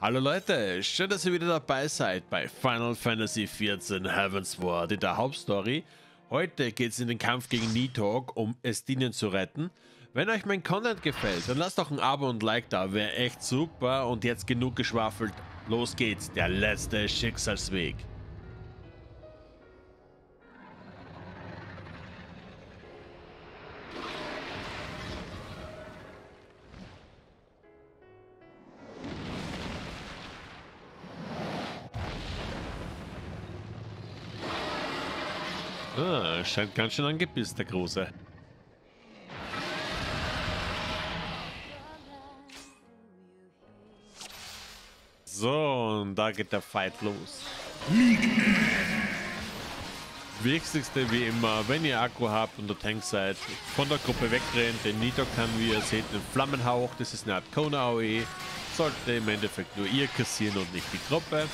Hallo Leute, schön, dass ihr wieder dabei seid bei Final Fantasy XIV Heavensward in der Hauptstory. Heute geht es in den Kampf gegen Nidhogg, um Estinien zu retten. Wenn euch mein Content gefällt, dann lasst doch ein Abo und Like da, wäre echt super. Und jetzt genug geschwafelt, los geht's, der letzte Schicksalsweg. Scheint ganz schön angepisst, der Große. So, und da geht der Fight los. Wichtigste wie immer, wenn ihr Akku habt und der Tank seid, von der Gruppe wegdrehen. Den Nito kann, wie ihr seht, einen Flammenhauch, das ist eine Art Kona AOE. Sollte im Endeffekt nur ihr kassieren und nicht die Gruppe.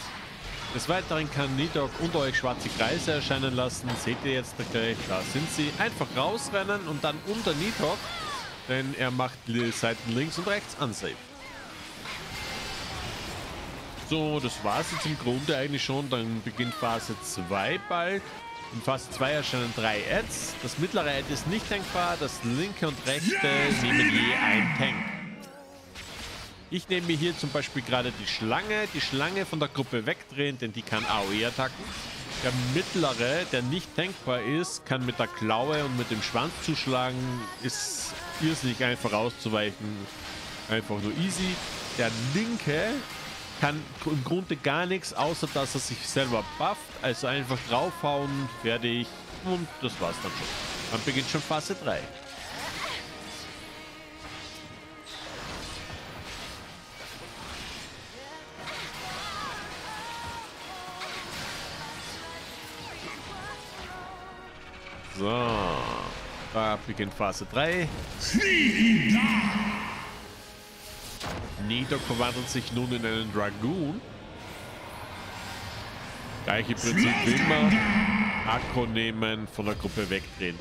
Des Weiteren kann Nidok unter euch schwarze Kreise erscheinen lassen. Seht ihr jetzt gleich, da sind sie. Einfach rausrennen und dann unter Nidok, denn er macht die Seiten links und rechts unsafe. So, das war es jetzt im Grunde eigentlich schon. Dann beginnt Phase 2 bald. In Phase 2 erscheinen drei Ads. Das mittlere Ad ist nicht tankbar, das linke und rechte nehmen je ein Tank. Ich nehme mir hier zum Beispiel gerade die Schlange, die Schlange von der Gruppe wegdrehen, denn die kann AOE-Attacken. Der mittlere, der nicht tankbar ist, kann mit der Klaue und mit dem Schwanz zuschlagen. Ist irrsinnig einfach auszuweichen. Einfach nur easy. Der linke kann im Grunde gar nichts, außer dass er sich selber bufft. Also einfach draufhauen, fertig. Und das war's dann schon. Dann beginnt schon Phase 3. So. Da beginnt Phase 3. Nido verwandelt sich nun in einen Dragoon. Gleiche Prinzip wie immer. Akku nehmen, von der Gruppe wegdrehen.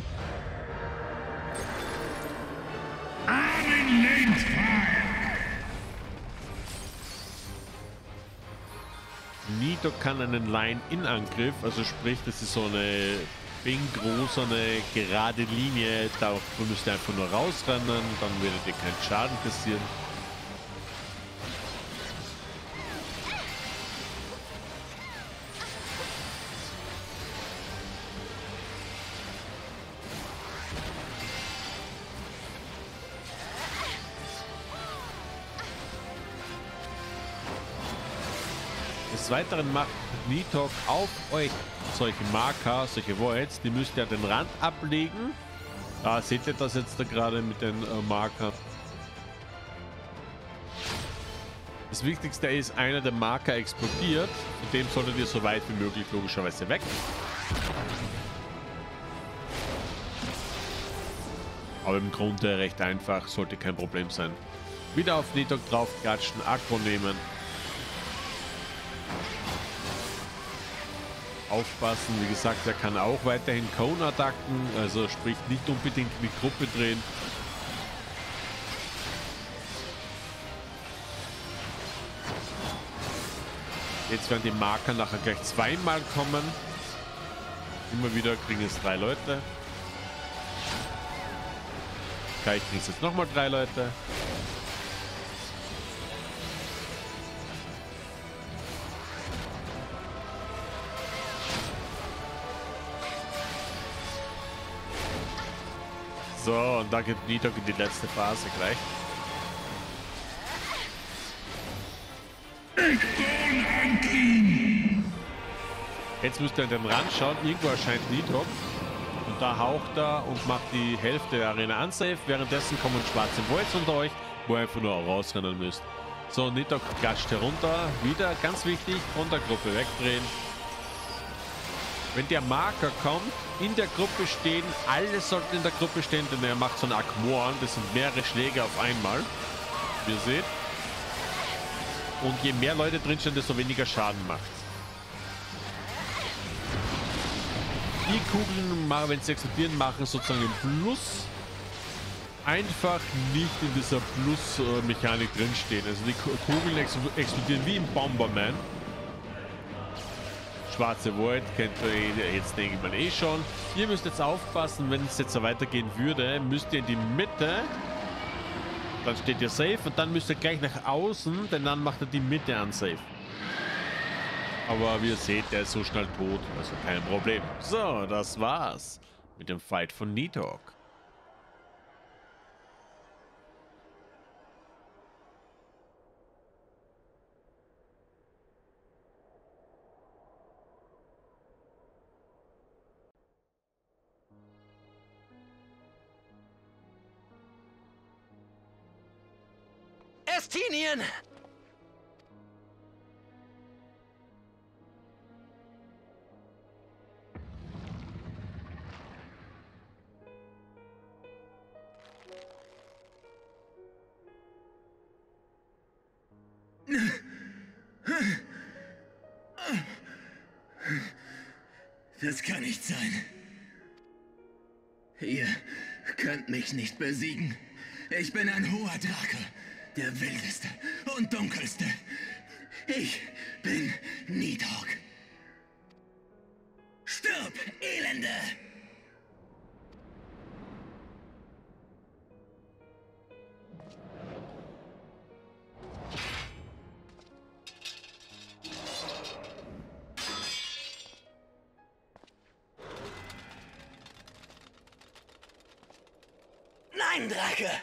Nido kann einen Line-In-Angriff, also sprich, das ist so eine Bing groß, eine gerade Linie. Da müsst ihr einfach nur rausrennen, dann werdet ihr keinen Schaden passieren. Weiteren macht Nitok auf euch solche Marker, solche Voids, die müsst ihr den Rand ablegen. Da seht ihr das jetzt da gerade mit den äh, Markern. Das Wichtigste ist, einer der Marker explodiert. Von dem solltet ihr so weit wie möglich logischerweise weg. Aber im Grunde recht einfach, sollte kein Problem sein. Wieder auf Nitok drauf klatschen, Akku nehmen. Aufpassen. Wie gesagt, er kann auch weiterhin Cone-Attacken, also sprich nicht unbedingt die Gruppe drehen. Jetzt werden die Marker nachher gleich zweimal kommen. Immer wieder kriegen es drei Leute. Gleich kriegen es jetzt nochmal drei Leute. So, und da geht Nidok in die letzte Phase gleich. Jetzt müsst ihr an den Rand schauen. Irgendwo erscheint Nidok. Und da haucht er und macht die Hälfte der Arena unsafe. Währenddessen kommen schwarze Wolz unter euch, wo ihr einfach nur rausrennen müsst. So, Nidok klatscht herunter. Wieder ganz wichtig, von der Gruppe wegdrehen. Wenn der Marker kommt, in der Gruppe stehen, alle sollten in der Gruppe stehen, denn er macht so einen Akmoren, das sind mehrere Schläge auf einmal, wie ihr seht. Und je mehr Leute drinstehen, desto weniger Schaden macht. Die Kugeln, wenn sie explodieren, machen sozusagen einen Plus. einfach nicht in dieser Plus-Mechanik drinstehen. Also die Kugeln explodieren wie im Bomberman. Schwarze Wald kennt ihr jetzt, denke ich mal, eh schon. Ihr müsst jetzt aufpassen, wenn es jetzt so weitergehen würde, müsst ihr in die Mitte. Dann steht ihr safe und dann müsst ihr gleich nach außen, denn dann macht er die Mitte unsafe. Aber wie ihr seht, der ist so schnell tot, also kein Problem. So, das war's mit dem Fight von Nitok. Estinien! Das kann nicht sein. Ihr könnt mich nicht besiegen. Ich bin ein hoher Drache. Der wildeste und dunkelste. Ich bin Nidhogg. Stirb, Elende! Nein, Drache!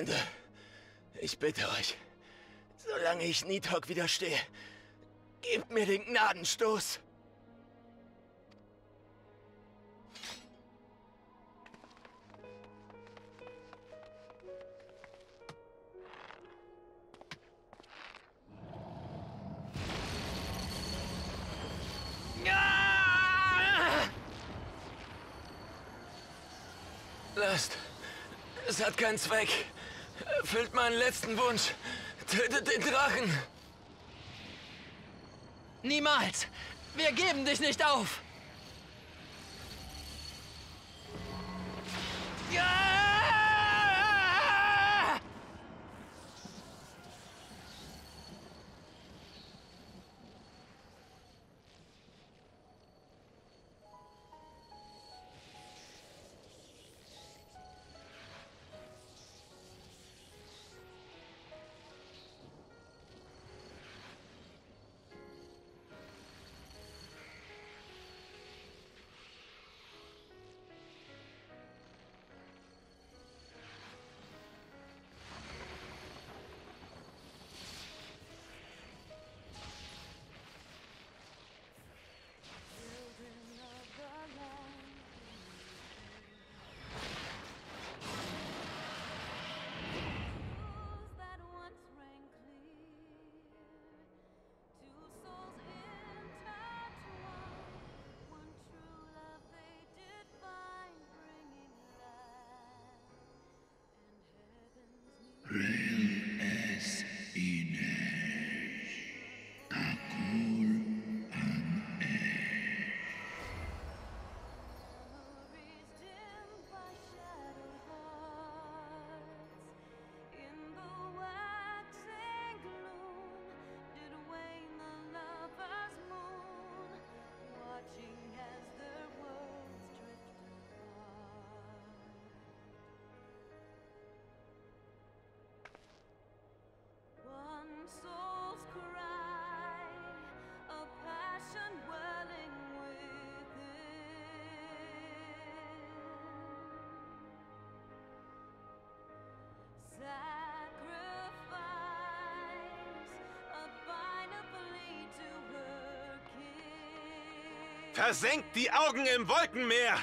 Freunde, ich bitte euch, solange ich Nidhogg widerstehe, gebt mir den Gnadenstoß. Lasst. Es hat keinen Zweck. Erfüllt meinen letzten Wunsch. Tötet den Drachen. Niemals! Wir geben dich nicht auf! Versenkt die Augen im Wolkenmeer!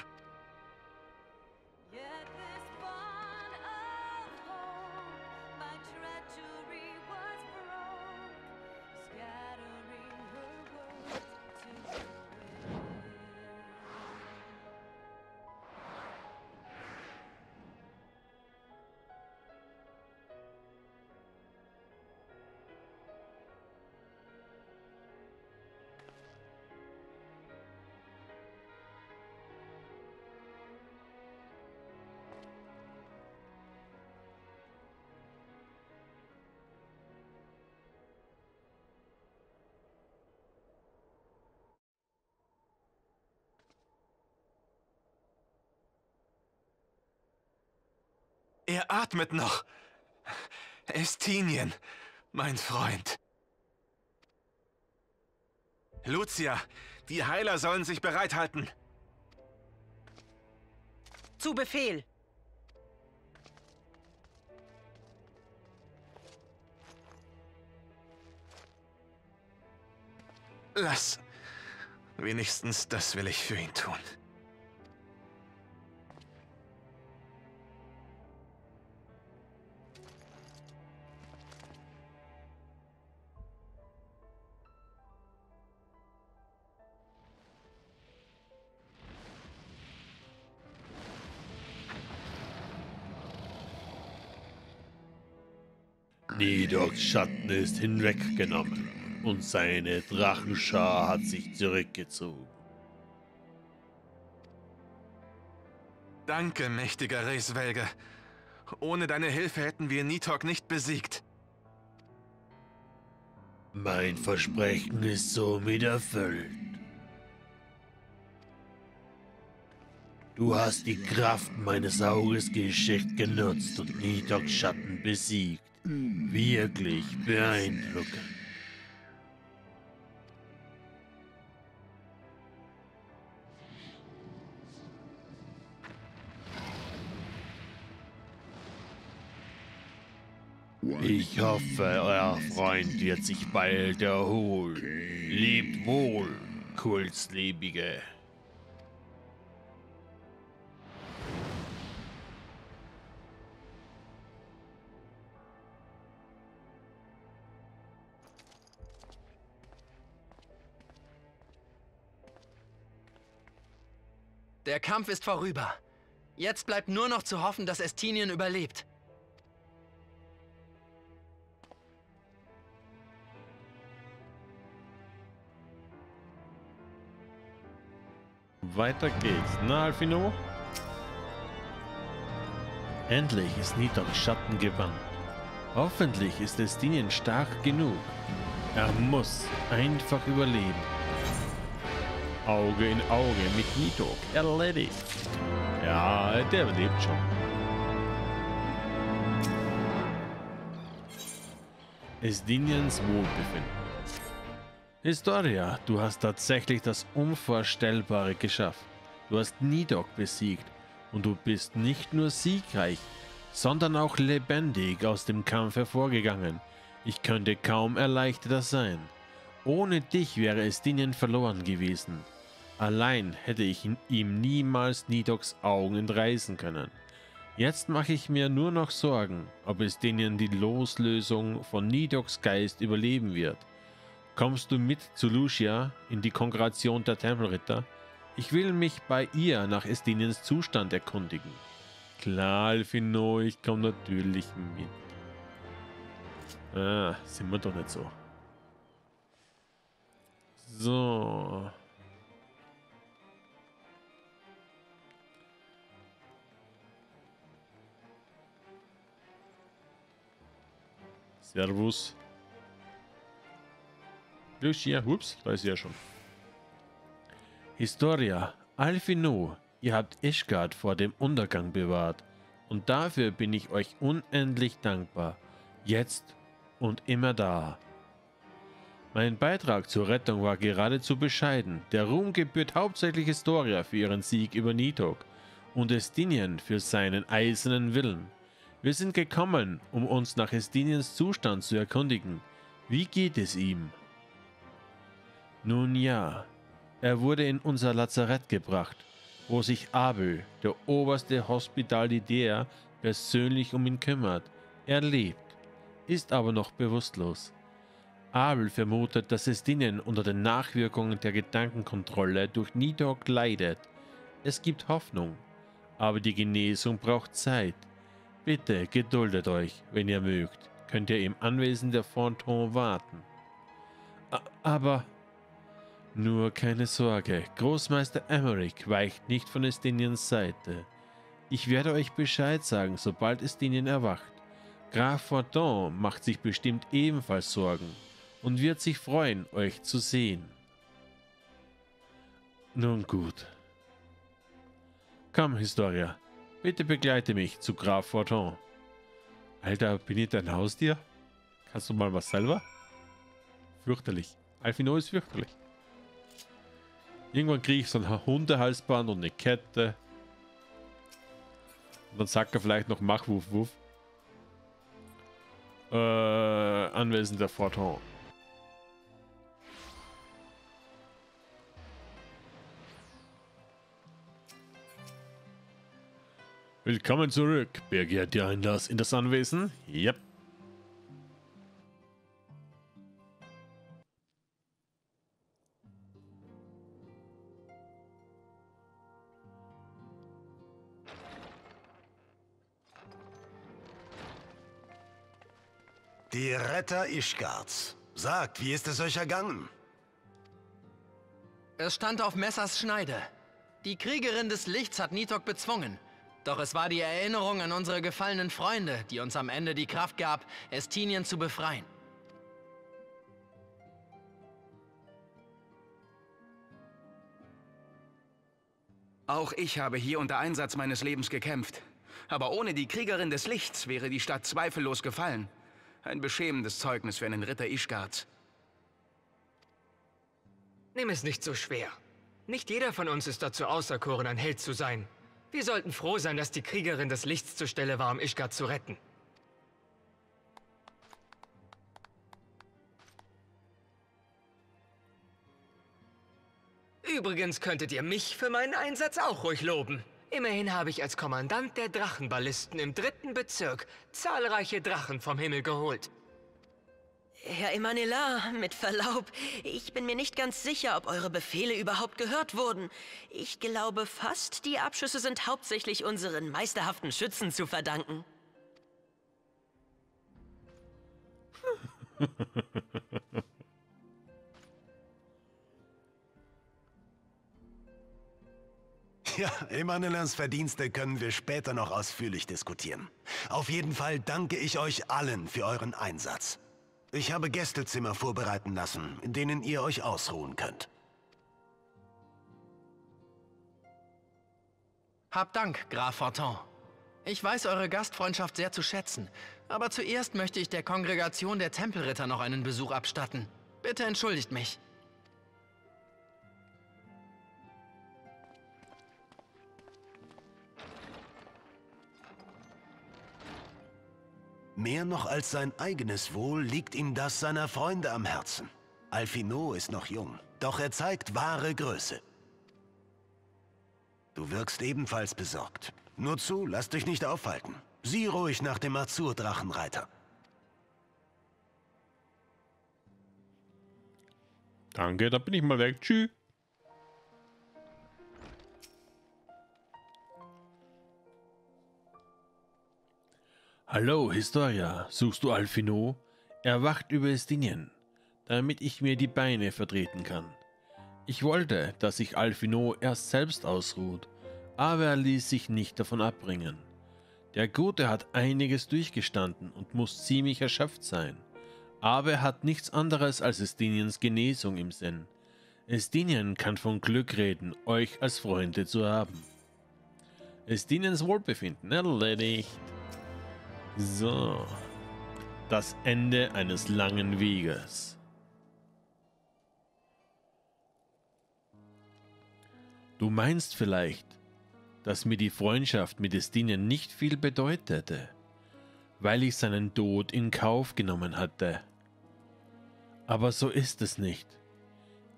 Er atmet noch. Estinien, mein Freund. Lucia, die Heiler sollen sich bereithalten. Zu Befehl. Lass. Wenigstens das will ich für ihn tun. Nidoks Schatten ist hinweggenommen und seine Drachenschar hat sich zurückgezogen. Danke, mächtiger Reiswelge. Ohne deine Hilfe hätten wir Nitok nicht besiegt. Mein Versprechen ist somit erfüllt. Du hast die Kraft meines Auges geschickt genutzt und Nidoks Schatten besiegt. Wirklich beeindruckend. Ich hoffe, euer Freund wird sich bald erholen. Lebt wohl, Kurzlebige. Der Kampf ist vorüber. Jetzt bleibt nur noch zu hoffen, dass Estinien überlebt. Weiter geht's. Na, Alfino? Endlich ist Nidoks Schatten gebannt. Hoffentlich ist Estinien stark genug. Er muss einfach überleben. Auge in Auge mit Nidok. Erledigt. Ja, der lebt schon. Estiniens Wohlbefinden. Historia, du hast tatsächlich das Unvorstellbare geschafft. Du hast Nidok besiegt und du bist nicht nur siegreich, sondern auch lebendig aus dem Kampf hervorgegangen. Ich könnte kaum erleichterter sein. Ohne dich wäre Estinien verloren gewesen. Allein hätte ich ihm niemals Nidoks Augen entreißen können. Jetzt mache ich mir nur noch Sorgen, ob Estinien die Loslösung von Nidoks Geist überleben wird. Kommst du mit zu Lucia in die Kongregation der Tempelritter? Ich will mich bei ihr nach Estiniens Zustand erkundigen. Klar, Alfino, ich komme natürlich mit. Ah, sind wir doch nicht so. So. Servus. Lucia, ups, da ist sie ja schon. Historia, Alfino, ihr habt Ishgard vor dem Untergang bewahrt und dafür bin ich euch unendlich dankbar. Jetzt und immer da. Mein Beitrag zur Rettung war geradezu bescheiden. Der Ruhm gebührt hauptsächlich Historia für ihren Sieg über Nitok und Estinien für seinen eisernen Willen. Wir sind gekommen, um uns nach Estiniens Zustand zu erkundigen. Wie geht es ihm? Nun ja, er wurde in unser Lazarett gebracht, wo sich Abel, der oberste Hospitalidär, persönlich um ihn kümmert. Er lebt, ist aber noch bewusstlos. Abel vermutet, dass Estinien unter den Nachwirkungen der Gedankenkontrolle durch Nidok leidet. Es gibt Hoffnung, aber die Genesung braucht Zeit. Bitte geduldet euch, wenn ihr mögt. Könnt ihr im Anwesen der Fonton warten. A aber... Nur keine Sorge, Großmeister Emmerich weicht nicht von Estiniens Seite. Ich werde euch Bescheid sagen, sobald Estinien erwacht. Graf Fordon macht sich bestimmt ebenfalls Sorgen und wird sich freuen, euch zu sehen. Nun gut. Komm, Historia, Bitte begleite mich zu Graf Fortin. Alter, bin ich dein Haustier? Kannst du mal was selber? Fürchterlich. Alfino ist fürchterlich. Irgendwann kriege ich so ein Hundehalsband und eine Kette. Und dann sagt er vielleicht noch Mach Wuff Wuff. Äh, anwesender Fortin. Willkommen zurück. Begehrt ihr Einlass in das Anwesen? Yep. Die Retter Ischgards. Sagt, wie ist es euch ergangen? Es stand auf Messers Schneide. Die Kriegerin des Lichts hat Nitok bezwungen. Doch es war die Erinnerung an unsere gefallenen Freunde, die uns am Ende die Kraft gab, Estinien zu befreien. Auch ich habe hier unter Einsatz meines Lebens gekämpft. Aber ohne die Kriegerin des Lichts wäre die Stadt zweifellos gefallen. Ein beschämendes Zeugnis für einen Ritter Ischgards. Nimm es nicht so schwer. Nicht jeder von uns ist dazu auserkoren, ein Held zu sein. Wir sollten froh sein, dass die Kriegerin des Lichts zur Stelle war, um Ishgard zu retten. Übrigens könntet ihr mich für meinen Einsatz auch ruhig loben. Immerhin habe ich als Kommandant der Drachenballisten im dritten Bezirk zahlreiche Drachen vom Himmel geholt. Herr Emanuela, mit Verlaub, ich bin mir nicht ganz sicher, ob eure Befehle überhaupt gehört wurden. Ich glaube fast, die Abschüsse sind hauptsächlich unseren meisterhaften Schützen zu verdanken. Ja, Emanuelins Verdienste können wir später noch ausführlich diskutieren. Auf jeden Fall danke ich euch allen für euren Einsatz. Ich habe Gästezimmer vorbereiten lassen, in denen ihr euch ausruhen könnt. Hab Dank, Graf Fortin. Ich weiß eure Gastfreundschaft sehr zu schätzen, aber zuerst möchte ich der Kongregation der Tempelritter noch einen Besuch abstatten. Bitte entschuldigt mich. Mehr noch als sein eigenes Wohl liegt ihm das seiner Freunde am Herzen. Alfino ist noch jung, doch er zeigt wahre Größe. Du wirkst ebenfalls besorgt. Nur zu, lass dich nicht aufhalten. Sieh ruhig nach dem Azur-Drachenreiter. Danke, da bin ich mal weg. Tschüss. Hallo, Historia. Suchst du Alfino? Er wacht über Estinien, damit ich mir die Beine vertreten kann. Ich wollte, dass sich Alfino erst selbst ausruht, aber er ließ sich nicht davon abbringen. Der Gute hat einiges durchgestanden und muss ziemlich erschöpft sein. Aber er hat nichts anderes als Estiniens Genesung im Sinn. Estinien kann von Glück reden, euch als Freunde zu haben. Estiniens Wohlbefinden erledigt. So. Das Ende eines langen Weges. Du meinst vielleicht, dass mir die Freundschaft mit Estinien nicht viel bedeutete, weil ich seinen Tod in Kauf genommen hatte. Aber so ist es nicht.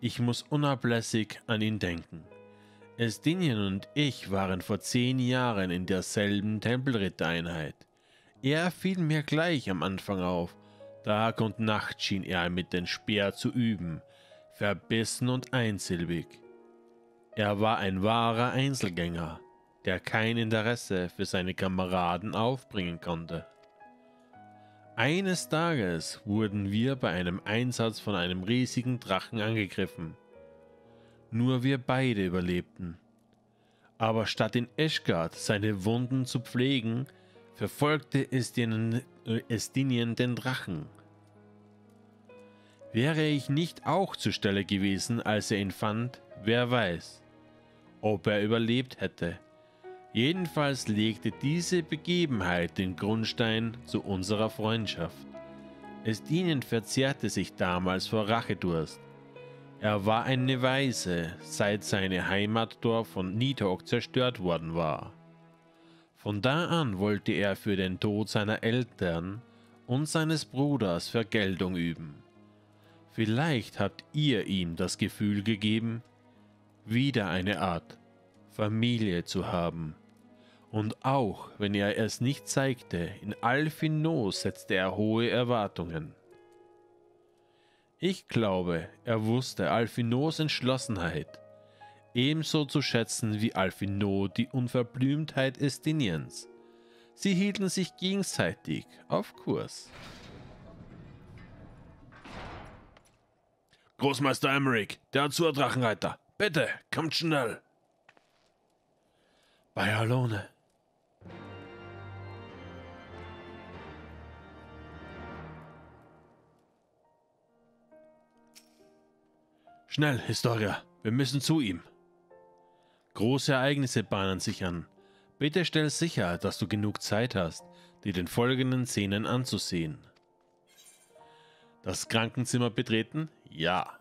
Ich muss unablässig an ihn denken. Estinien und ich waren vor zehn Jahren in derselben Tempelrittereinheit. Er fiel mir gleich am Anfang auf. Tag und Nacht schien er mit dem Speer zu üben, verbissen und einsilbig. Er war ein wahrer Einzelgänger, der kein Interesse für seine Kameraden aufbringen konnte. Eines Tages wurden wir bei einem Einsatz von einem riesigen Drachen angegriffen. Nur wir beide überlebten. Aber statt in Eschgard seine Wunden zu pflegen, verfolgte Estinien, äh, den Drachen. Wäre ich nicht auch zur Stelle gewesen, als er ihn fand, wer weiß, ob er überlebt hätte. Jedenfalls legte diese Begebenheit den Grundstein zu unserer Freundschaft. Estinien verzehrte sich damals vor Rachedurst. Er war eine Waise, seit seine Heimatdorf von Nidhogg zerstört worden war. Von da an wollte er für den Tod seiner Eltern und seines Bruders Vergeltung üben. Vielleicht habt ihr ihm das Gefühl gegeben, wieder eine Art Familie zu haben. Und auch wenn er es nicht zeigte, in Alphino setzte er hohe Erwartungen. Ich glaube, er wusste Alphinos Entschlossenheit ebenso zu schätzen wie Alphino die Unverblümtheit Estiniens. Sie hielten sich gegenseitig auf Kurs. Großmeister Emmerich, der Azur-Drachenreiter. Bitte, kommt schnell. Bei Alone. Schnell, Historia, wir müssen zu ihm. Große Ereignisse bahnen sich an. Bitte stell sicher, dass du genug Zeit hast, dir den folgenden Szenen anzusehen. Das Krankenzimmer betreten? Ja.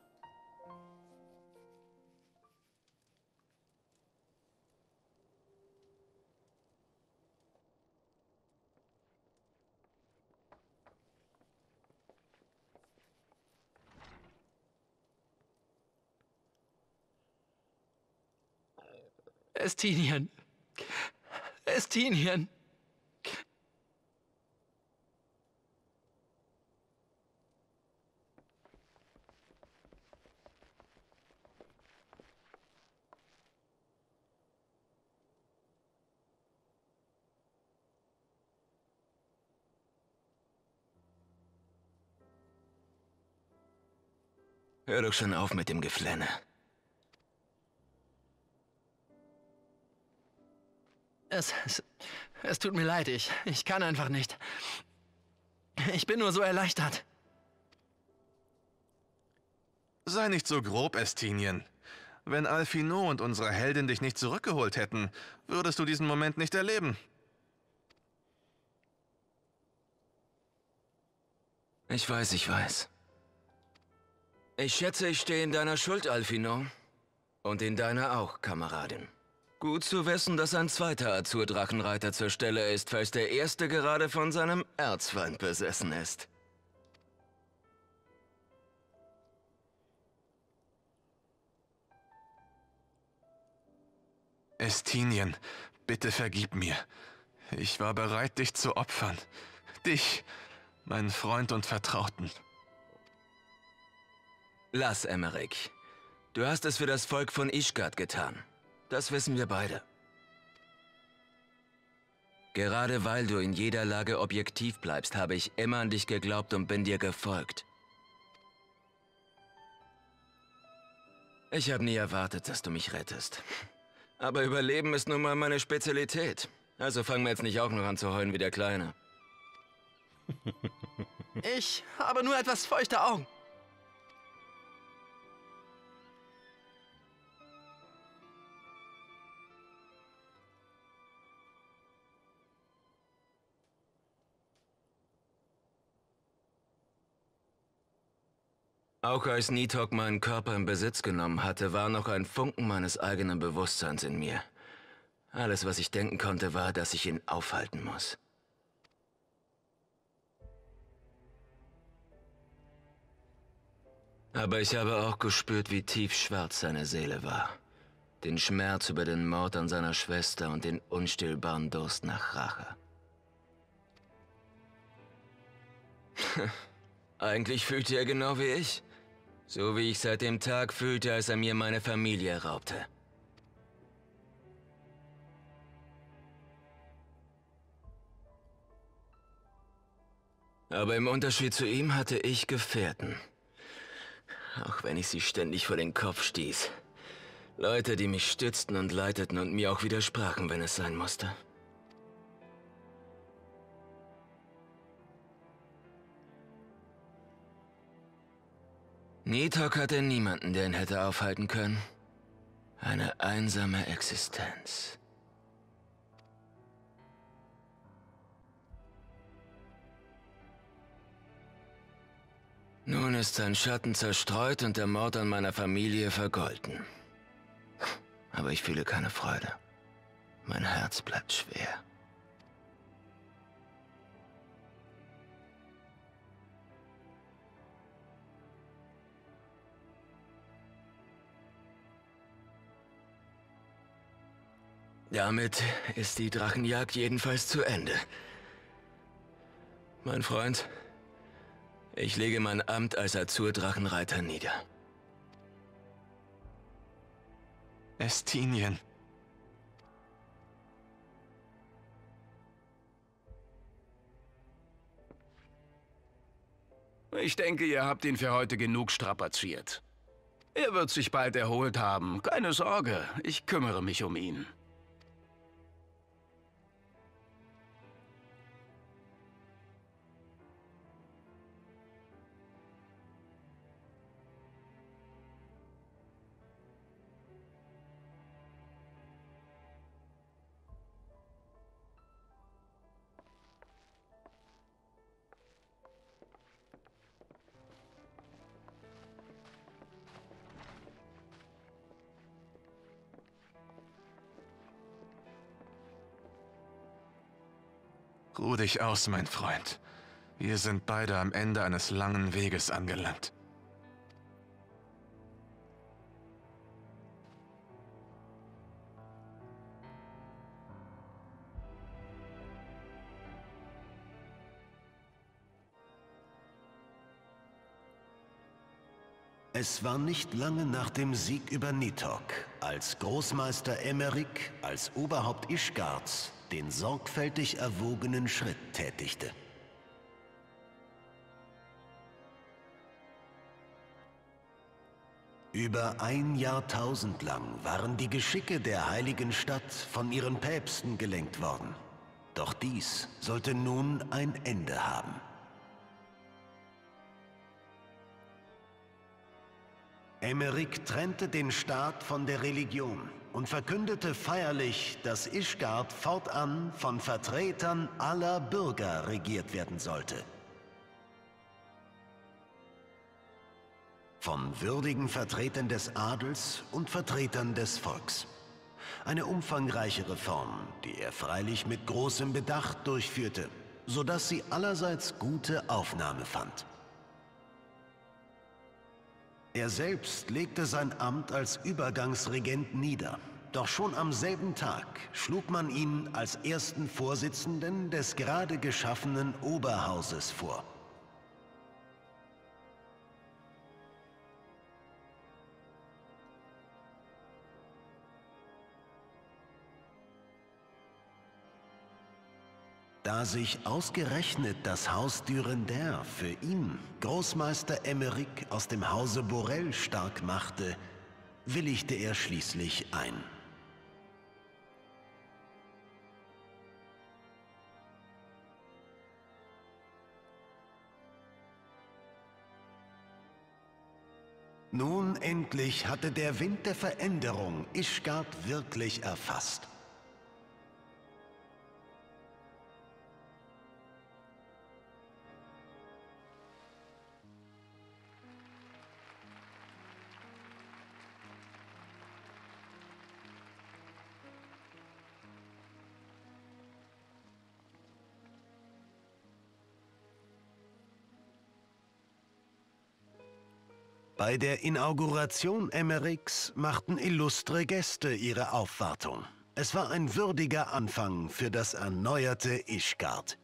Estinien. Estinien. Hör doch schon auf mit dem Geflänne. Es, es, es tut mir leid, ich, ich kann einfach nicht. Ich bin nur so erleichtert. Sei nicht so grob, Estinien. Wenn Alphino und unsere Heldin dich nicht zurückgeholt hätten, würdest du diesen Moment nicht erleben. Ich weiß, ich weiß. Ich schätze, ich stehe in deiner Schuld, Alphino. Und in deiner auch, Kameradin. Gut zu wissen, dass ein zweiter Azur-Drachenreiter zur Stelle ist, falls der erste gerade von seinem Erzfeind besessen ist. Estinien, bitte vergib mir. Ich war bereit, dich zu opfern. Dich, meinen Freund und Vertrauten. Lass, Emmerich. Du hast es für das Volk von Ishgard getan. Das wissen wir beide. Gerade weil du in jeder Lage objektiv bleibst, habe ich immer an dich geglaubt und bin dir gefolgt. Ich habe nie erwartet, dass du mich rettest. Aber Überleben ist nun mal meine Spezialität. Also fangen wir jetzt nicht auch noch an zu heulen wie der Kleine. Ich habe nur etwas feuchte Augen. Auch als Nidhogg meinen Körper in Besitz genommen hatte, war noch ein Funken meines eigenen Bewusstseins in mir. Alles, was ich denken konnte, war, dass ich ihn aufhalten muss. Aber ich habe auch gespürt, wie tief schwarz seine Seele war. Den Schmerz über den Mord an seiner Schwester und den unstillbaren Durst nach Rache. Eigentlich fühlte er genau wie ich. So wie ich seit dem Tag fühlte, als er mir meine Familie raubte. Aber im Unterschied zu ihm hatte ich Gefährten. Auch wenn ich sie ständig vor den Kopf stieß. Leute, die mich stützten und leiteten und mir auch widersprachen, wenn es sein musste. Nitok hatte niemanden, der ihn hätte aufhalten können. Eine einsame Existenz. Nun ist sein Schatten zerstreut und der Mord an meiner Familie vergolten. Aber ich fühle keine Freude. Mein Herz bleibt schwer. Damit ist die Drachenjagd jedenfalls zu Ende. Mein Freund, ich lege mein Amt als Azur-Drachenreiter nieder. Estinien. Ich denke, ihr habt ihn für heute genug strapaziert. Er wird sich bald erholt haben. Keine Sorge, ich kümmere mich um ihn. Ruh dich aus, mein Freund. Wir sind beide am Ende eines langen Weges angelangt. Es war nicht lange nach dem Sieg über Nitok, als Großmeister Emmerich als Oberhaupt Ischgards den sorgfältig erwogenen Schritt tätigte. Über ein Jahrtausend lang waren die Geschicke der heiligen Stadt von ihren Päpsten gelenkt worden. Doch dies sollte nun ein Ende haben. Emmerich trennte den Staat von der Religion und verkündete feierlich, dass Ischgard fortan von Vertretern aller Bürger regiert werden sollte. Von würdigen Vertretern des Adels und Vertretern des Volks. Eine umfangreiche Reform, die er freilich mit großem Bedacht durchführte, sodass sie allerseits gute Aufnahme fand. Er selbst legte sein Amt als Übergangsregent nieder. Doch schon am selben Tag schlug man ihn als ersten Vorsitzenden des gerade geschaffenen Oberhauses vor. Da sich ausgerechnet das Haus Dürender für ihn, Großmeister Emmerich aus dem Hause Borel, stark machte, willigte er schließlich ein. Nun endlich hatte der Wind der Veränderung Ischgard wirklich erfasst. Bei der Inauguration Emmerichs machten illustre Gäste ihre Aufwartung. Es war ein würdiger Anfang für das erneuerte Ischgard.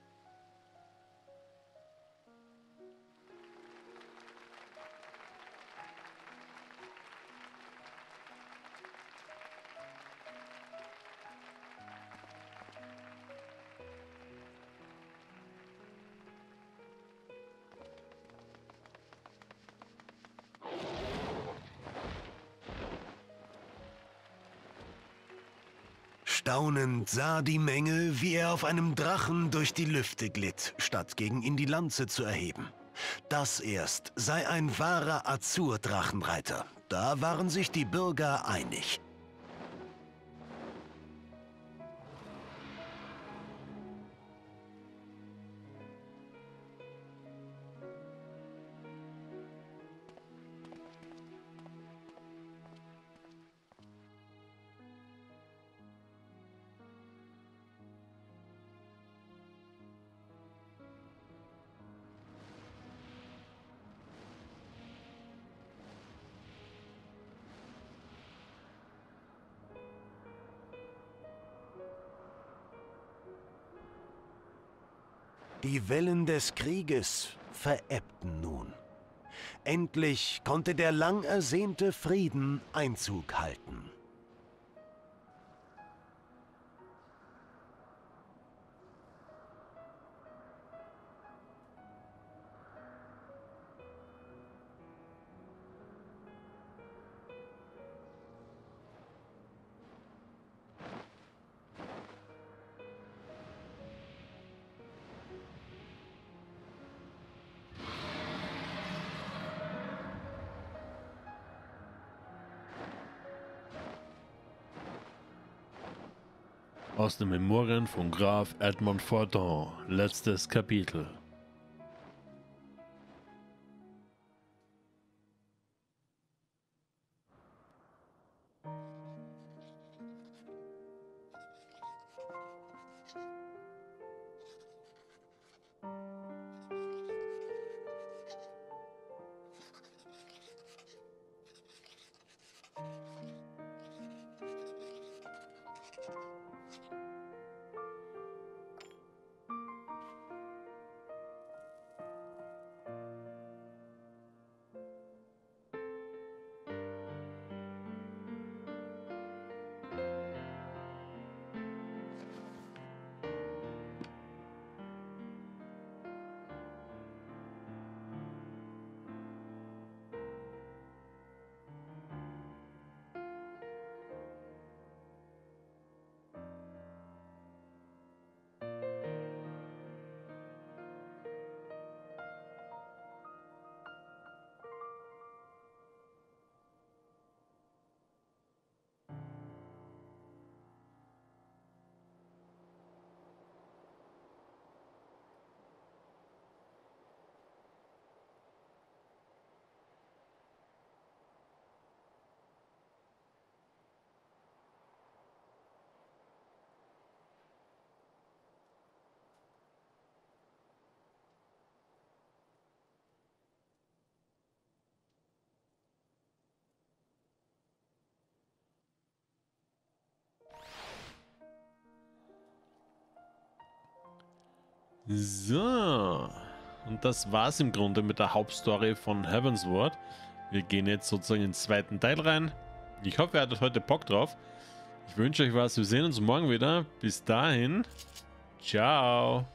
Staunend sah die Menge, wie er auf einem Drachen durch die Lüfte glitt, statt gegen ihn die Lanze zu erheben. Das erst sei ein wahrer Azur-Drachenreiter. Da waren sich die Bürger einig. Die Wellen des Krieges verebbten nun. Endlich konnte der lang ersehnte Frieden Einzug halten. Aus den Memorien von Graf Edmond Fordon, letztes Kapitel. So. Und das war's im Grunde mit der Hauptstory von Heavensward. Wir gehen jetzt sozusagen in den zweiten Teil rein. Ich hoffe, ihr hattet heute Bock drauf. Ich wünsche euch was. Wir sehen uns morgen wieder. Bis dahin. Ciao.